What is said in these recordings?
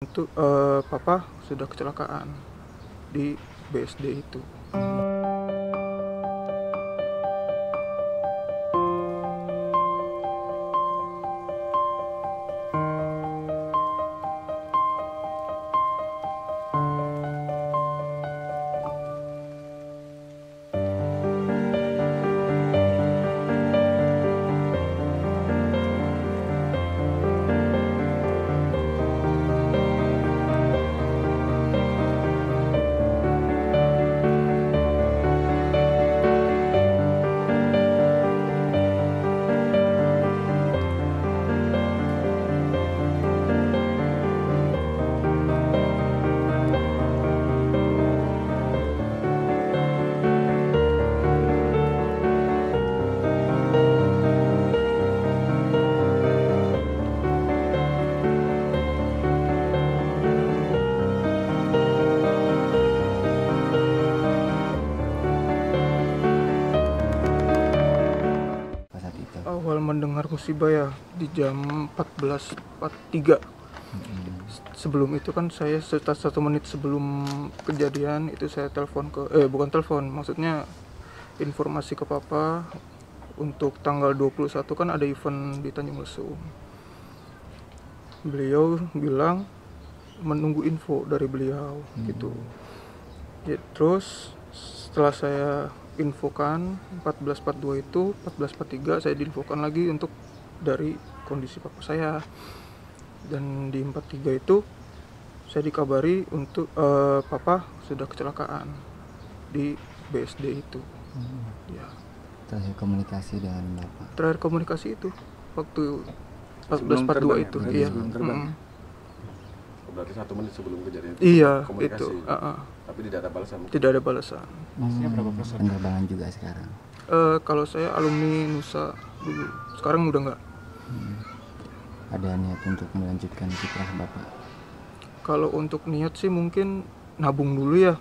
Itu eh, papa sudah kecelakaan di BSD itu. Awal mendengar musibah ya di jam 14.43. Sebelum itu kan saya sekitar satu menit sebelum kejadian itu saya telepon ke eh bukan telepon maksudnya informasi ke papa untuk tanggal 21 kan ada event di Tanjung Lesung. Beliau bilang menunggu info dari beliau gitu. Ya, terus setelah saya infokan 1442 itu 1443 saya diinfokan lagi untuk dari kondisi papa saya dan di 43 itu saya dikabari untuk eh, papa sudah kecelakaan di BSD itu ya Terakhir komunikasi dengan bapak. terakhir komunikasi itu waktu Sebelum 1442 terbang ya? itu Berarti iya sebelum terbang. Mm. Oh, berarti satu menit sebelum kejadian itu iya komunikasi. itu Ah, ah. Tapi tidak ada balasan tidak ada balasan Masnya berapa persen? Penerbangan juga sekarang. Eh, kalau saya alumni Nusa dulu sekarang udah nggak Ada niat untuk melanjutkan kiprah bapak. Kalau untuk niat sih mungkin nabung dulu ya.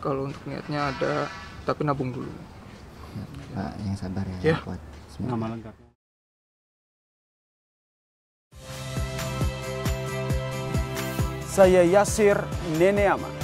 Kalau untuk niatnya ada, tapi nabung dulu. Ya, Pak yang sabar ya, Ya. yang kuat. Semoga. Saya Yasir Neneama.